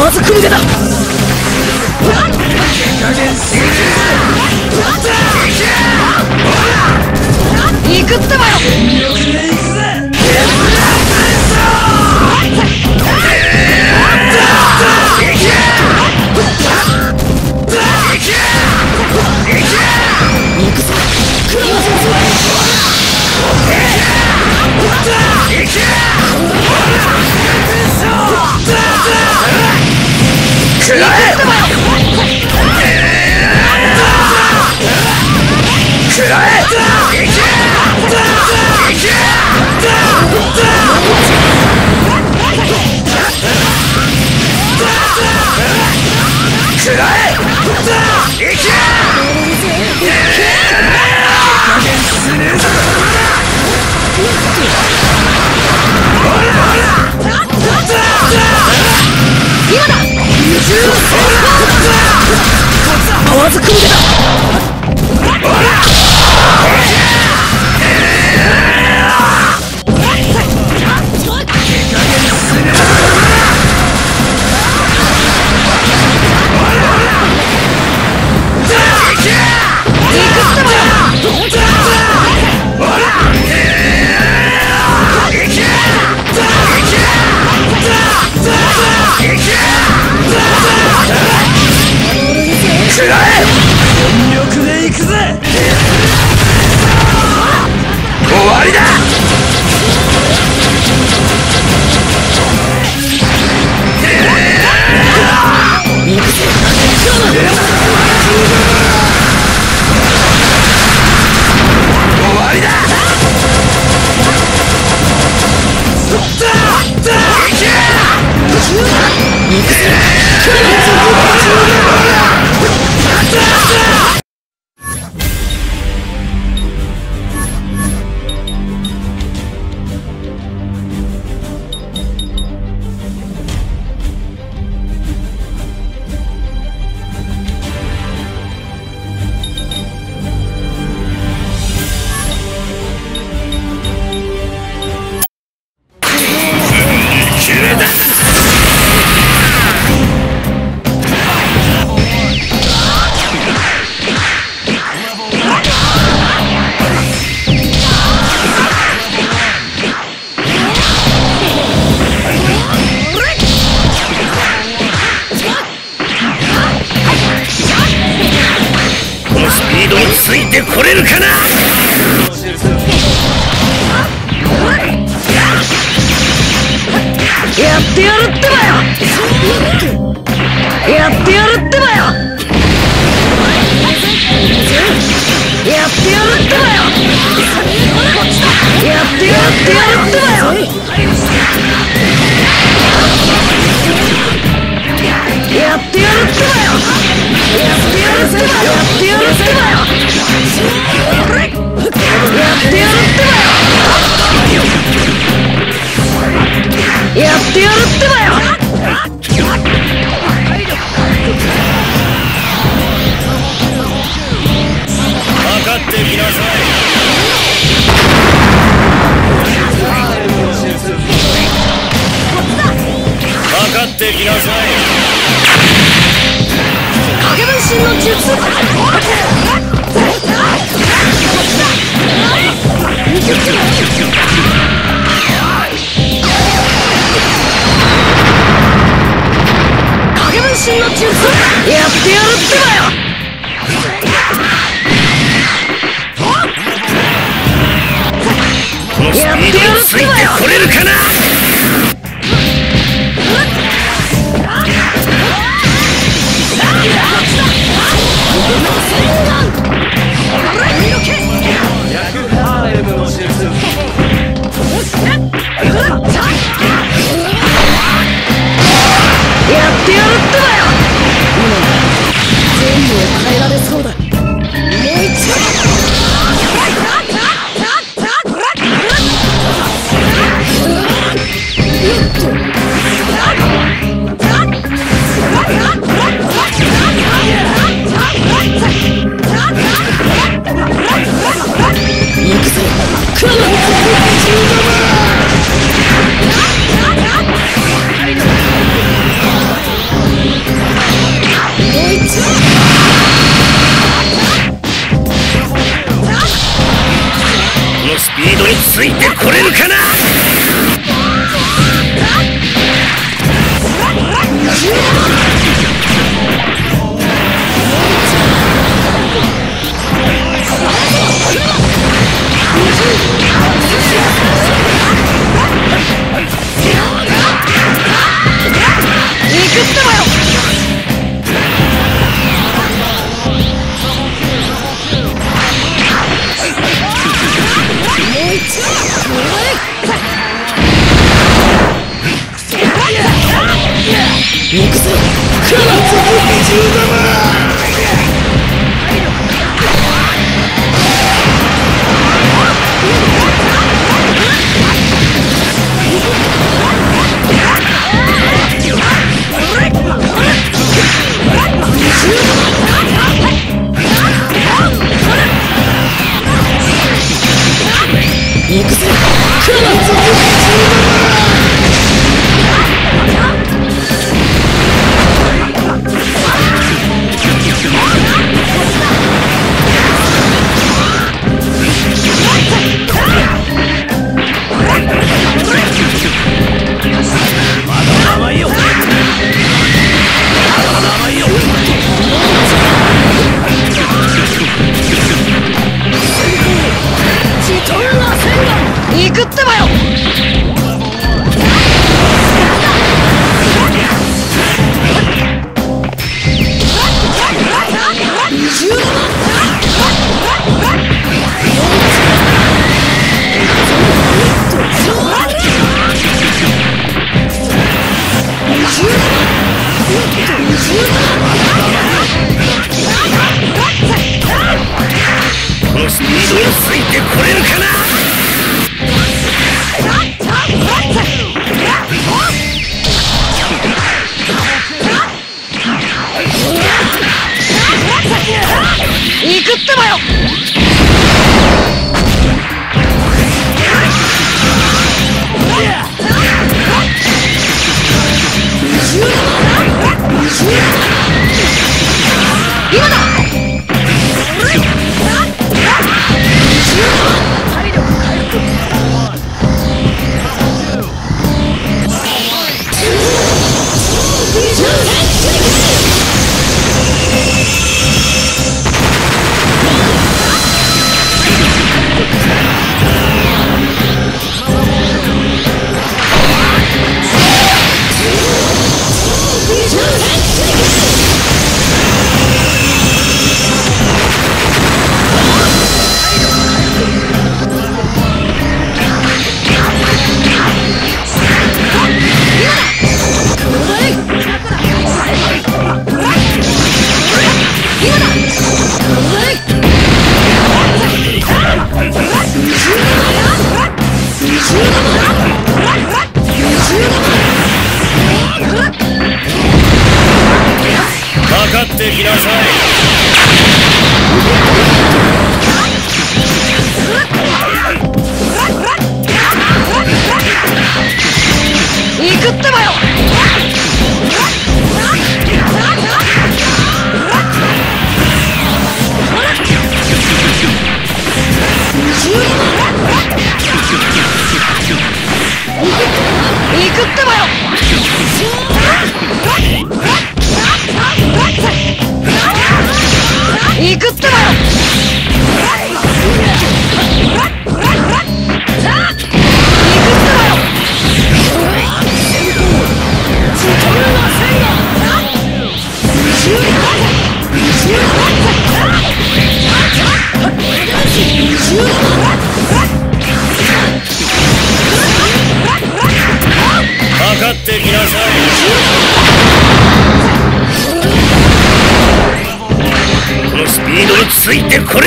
わず組んでだ行くってばよ。食らえ食らえ食らえ今合わず組んでだ食らえ全力で行くぜれるかな？やってやるってばよ！やってやるってばよ！やってやるってばよ！やってやるってやるってばよ！やってやるってばよやってやるってばよやってやるってばよやってやるってばよやってやるってばよ分かってきなさい分かってきなさいのスピードについてこれるかな？やってやるってばよ。全部を変えられそうだ Killer! 行くってばよ！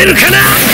れるかな？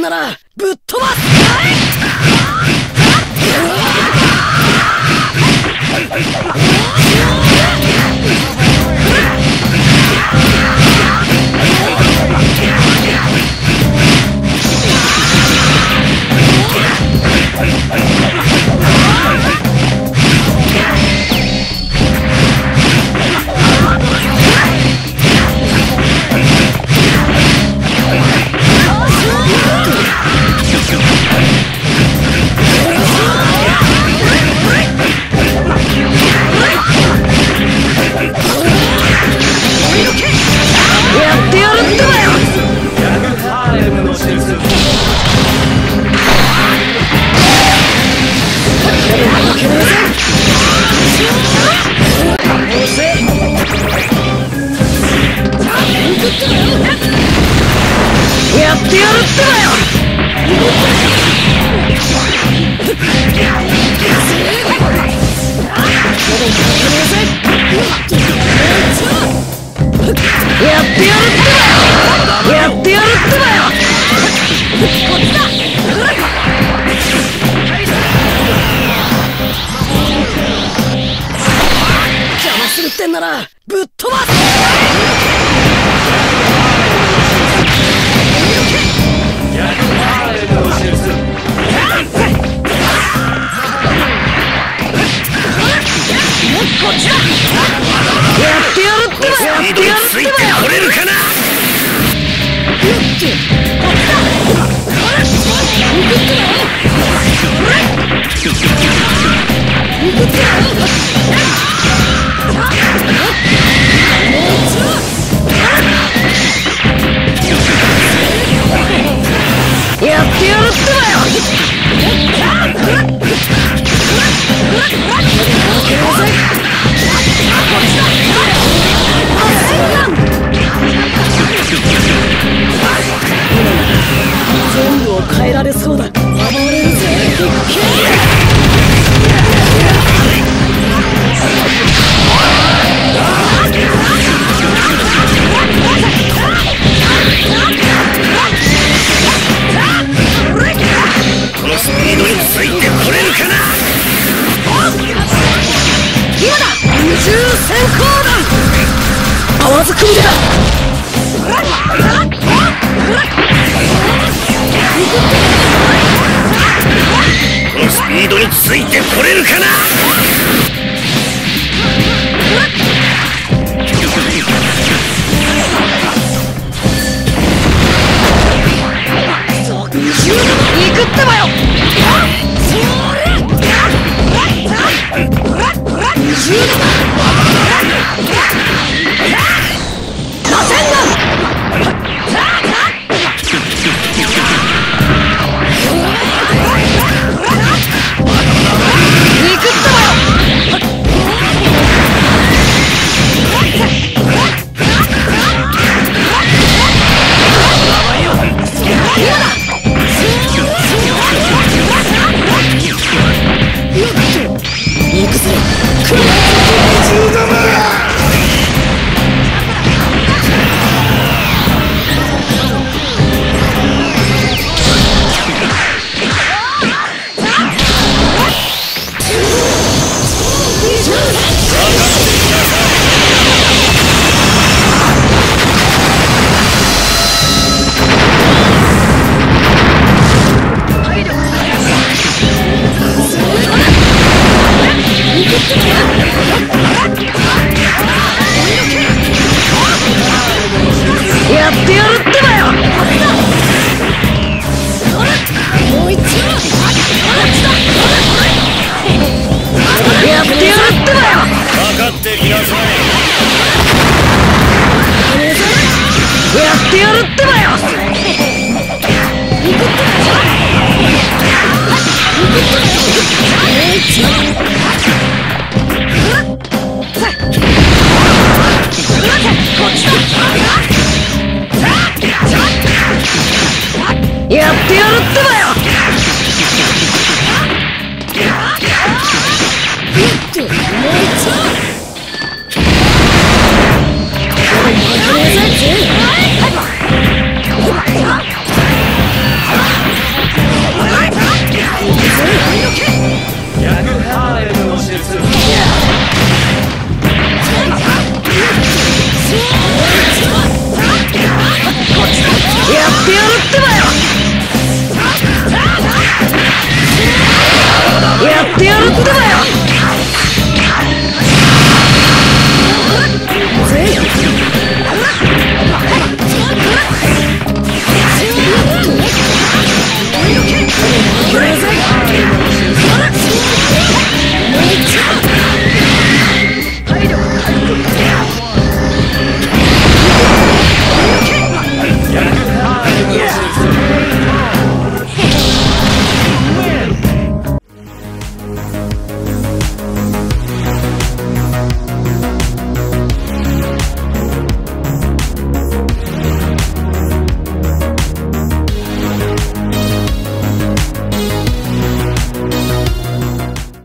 ならぶっ飛ばす beautiful. It's